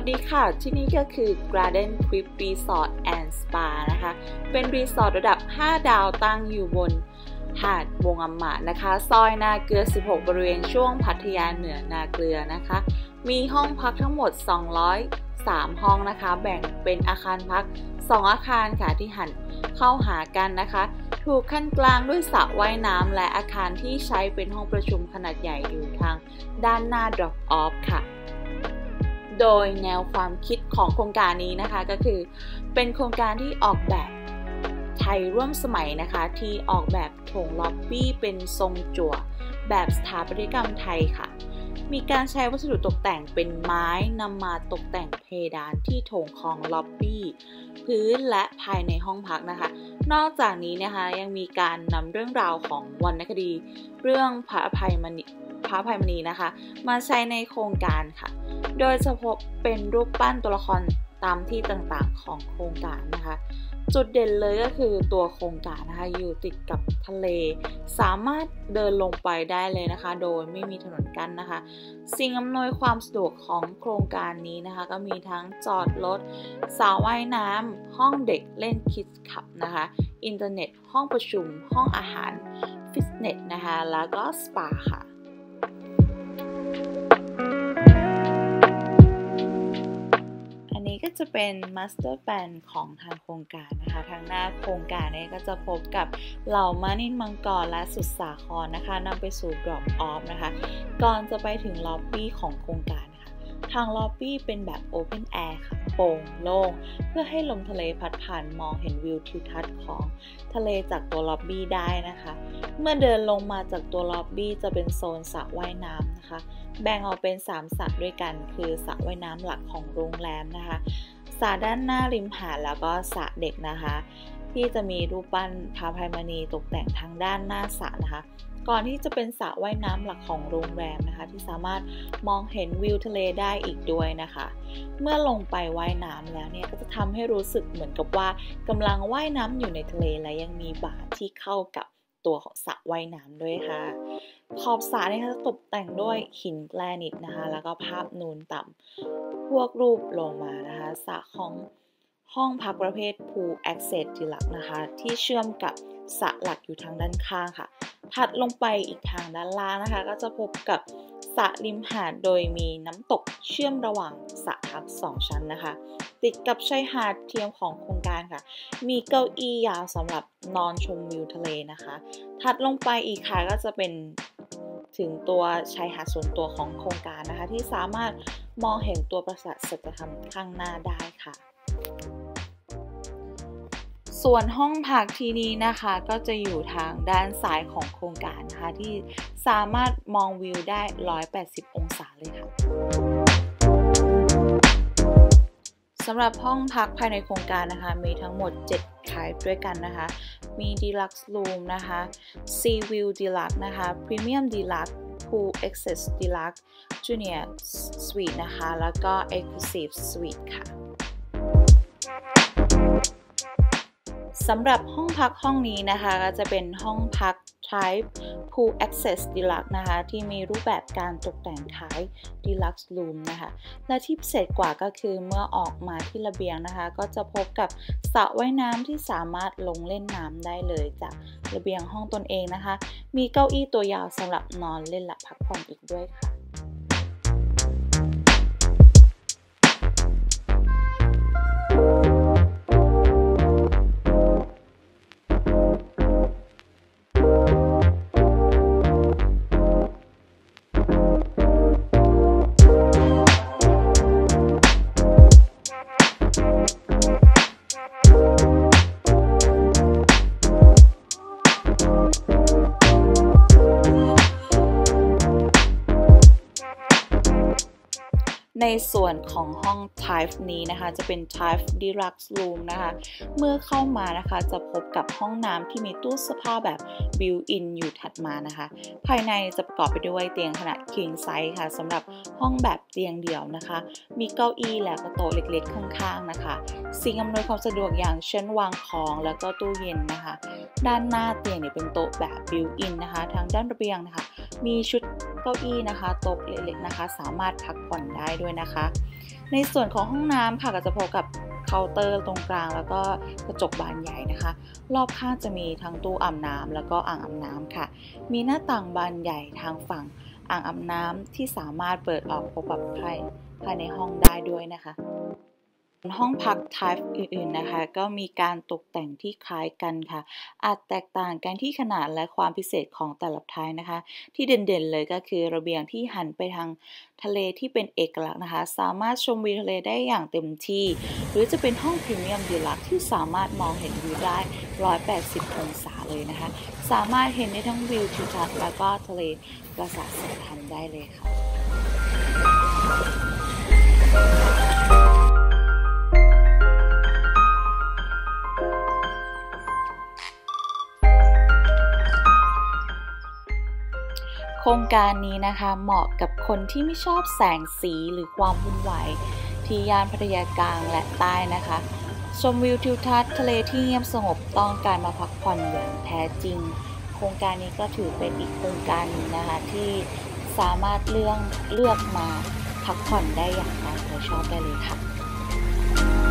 วัสดีค่ะ ที่นี่ก็คือ Garden Trip Resort and Spa นะคะ เป็นรีสอร์ทระดับ 5 ดาวตั้งอยู่บนหาดวงอำมาตนะคะ ซอยนาเกลือ 16 บริเวณช่วงพัทยาเหนือนาเกลือนะคะ มีห้องพักทั้งหมด 203 ห้องนะคะ แบ่งเป็นอาคารพัก 2 อาคารค่ะที่หันเข้าหากันนะคะ ถูกขั้นกลางด้วยสระว่ายน้ำและอาคารที่ใช้เป็นห้องประชุมขนาดใหญ่อยู่ทางด้านหน้า Drop Off ค่ะ โดยแนวความคิดของโครงการนี้นะคะก็คือ เป็นโครงการที่ออกแบบไทยร่วมสมัยนะคะ ที่ออกแบบโถงล็อบบี้เป็นทรงจั่ว แบบสถาปัตยกรรมไทยค่ะ มีการใช้วัสดุตกแต่งเป็นไม้นำมาตกแต่งเพดานที่โถงของล็อบบี้พื้นและภายในห้องพักนะคะ นอกจากนี้นะคะยังมีการนำเรื่องราวของวรรณคดี เรื่องพระอภัยมณี พระภัยมณีนะคะ มาใช้ในโครงการค่ะ โดยจะพบเป็นรูปปั้นตัวละครตามที่ต่างๆของโครงการนะคะ จุดเด่นเลยก็คือตัวโครงการนะคะ อยู่ติดกับทะเล สามารถเดินลงไปได้เลยนะคะ โดยไม่มีถนนกั้นนะคะ สิ่งอำนวยความสะดวกของโครงการนี้นะคะ ก็มีทั้งจอดรถสระว่ายน้ำห้องเด็กเล่นคิดขับนะคะ อินเทอร์เน็ต ห้องประชุม ห้องอาหาร ฟิตเนสนะคะ แล้วก็สปาค่ะ นี้ก็จะเป็น master plan ของทางโครงการนะคะ ทางหน้าโครงการเนี่ยก็จะพบกับเหล่าม้านิลมังกรและสุดสาครนะคะนำไปสู่ drop off นะคะ ก่อนจะไปถึงล็อบบี้ของโครงการ ทางล็อบบี้เป็นแบบ Open Air ค่ะโปร่งโล่งเพื่อให้ลมทะเลพัดผ่านมองเห็นวิวทิวทัศน์ของทะเลจากตัวล็อบบี้ได้นะคะ เมื่อเดินลงมาจากตัวล็อบบี้จะเป็นโซนสระว่ายน้ำนะคะ แบ่งออกเป็น 3สระด้วยกัน คือสระว่ายน้ำหลักของโรงแรมนะคะสระด้านหน้าริมหาดแล้วก็สระเด็กนะคะ ที่จะมีรูปปั้นพระภัยมณีตกแต่งทางด้านหน้าสระนะคะ ก่อนที่จะเป็นสระว่ายน้ำหลักของโรงแรมนะคะ ที่สามารถมองเห็นวิวทะเลได้อีกด้วยนะคะ เมื่อลงไปว่ายน้ำแล้วเนี่ยก็จะทำให้รู้สึกเหมือนกับว่ากำลังว่ายน้ำอยู่ในทะเลและยังมีบาร์ที่เข้ากับตัวของสระว่ายน้ำด้วยค่ะ ขอบสระเนี่ยจะตกแต่งด้วยหินแกรนิตนะคะ แล้วก็ภาพนูนต่ำพวกรูปลงมานะคะสระของห้องพักประเภท Pool Access Deluxe นะคะ ที่เชื่อมกับสระหลักอยู่ทางด้านข้างค่ะ ถัดลงไปอีกทางด้านล่างนะคะ ก็จะพบกับสระริมหาดโดยมีน้ำตกเชื่อมระหว่างสระทั้งสองชั้นนะคะ ติดกับชายหาดเทียมของโครงการค่ะ มีเก้าอี้ยาวสำหรับนอนชมวิวทะเลนะคะ ถัดลงไปอีกค่ะก็จะเป็นถึงตัวชายหาดส่วนตัวของโครงการนะคะ ที่สามารถมองเห็นตัวปราสาทสัจธรรมข้างหน้าได้ค่ะ ส่วนห้องพักที่นี้นะคะก็จะอยู่ทางด้านซ้ายของโครงการนะคะที่สามารถมองวิวได้ 180 องศาเลยค่ะสำหรับห้องพักภายในโครงการนะคะ มีทั้งหมด7 type ด้วยกันนะคะ มี deluxe room นะคะ sea view deluxe นะคะ premium deluxe pool access deluxe junior suite นะคะ แล้วก็ exclusive suite ค่ะ สำหรับห้องพักห้องนี้นะคะก็จะเป็นห้องพัก Type Pool Access Deluxe นะคะ ที่มีรูปแบบการตกแต่งคล้าย Deluxe Room นะคะ และที่พิเศษกว่าก็คือเมื่อออกมาที่ระเบียงนะคะ ก็จะพบกับสระว่ายน้ำที่สามารถลงเล่นน้ำได้เลยจากระเบียงห้องตนเองนะคะ มีเก้าอี้ตัวยาวสำหรับนอนเล่นและพักผ่อนอีกด้วยค่ะ ในส่วนของห้อง Type นี้นะคะ จะเป็น Type Deluxe Room นะคะ เมื่อเข้ามานะคะจะพบกับห้องน้ำที่มีตู้เสื้อผ้าแบบ built-in อยู่ถัดมานะคะ ภายในจะประกอบไปด้วยเตียงขนาด king size ค่ะสำหรับห้องแบบเตียงเดี่ยวนะคะ มีเก้าอี้และก็โต๊ะเล็กๆ ข้างๆนะคะ สิ่งอำนวยความสะดวกอย่างเช่นวางของแล้วก็ตู้เย็นนะคะ ด้านหน้าเตียงเนี่ยเป็นโต๊ะแบบ built-in นะคะ ทางด้านระเบียงนะคะ มีชุด เก้าอี้นะคะโต๊ะเล็กๆนะคะ สามารถพักผ่อนได้ด้วยนะคะ ในส่วนของห้องน้ำค่ะก็จะพบกับเคาน์เตอร์ตรงกลาง แล้วก็กระจกบานใหญ่นะคะ รอบข้างจะมีทั้งตู้อาบน้ำแล้วก็อ่างอาบน้ำค่ะ มีหน้าต่างบานใหญ่ทางฝั่งอ่างอาบน้ำที่สามารถเปิดออกพบกับภายภายในห้องได้ด้วยนะคะ ห้องพัก type อื่นๆนะคะ ก็มีการตกแต่งที่คล้ายกันค่ะ อาจแตกต่างกันที่ขนาดและความพิเศษของแต่ละทายนะคะ ที่เด่นๆเลยก็คือระเบียงที่หันไปทางทะเลที่เป็นเอกลักษณ์นะคะ สามารถชมวิวทะเลได้อย่างเต็มที่ หรือจะเป็นห้องพรีเมียมดีลักที่สามารถมองเห็นวิวได้ 180 องศาเลยนะคะ สามารถเห็นได้ทั้งวิวทิวทัศน์แล้วก็ทะเลปราสาทสัมพันธ์ได้เลยค่ะ ครงการนี้นะคะเหมาะกับคนที่ไม่ชอบแสงสีหรือความวุ่นวายที่ย่านพัทยากลางและใต้นะคะ ชมวิวทิวทัศน์ทะเลที่เงียบสงบต้องการมาพักผ่อนอย่างแท้จริง โครงการนี้ก็ถือเป็นอีกโครงการหนึงนะคะที่สามารถเลือกเลือกมาพักผ่อนได้อย่างตามใจชอบได้เลยค่ะ